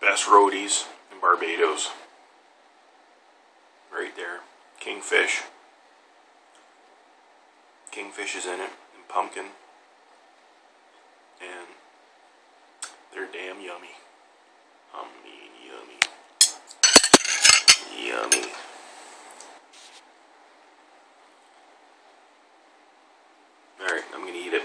best rotis in Barbados. Right there. Kingfish. Kingfish is in it, and pumpkin. And they're damn yummy. I mean, yummy. Yummy. Alright, I'm gonna eat it.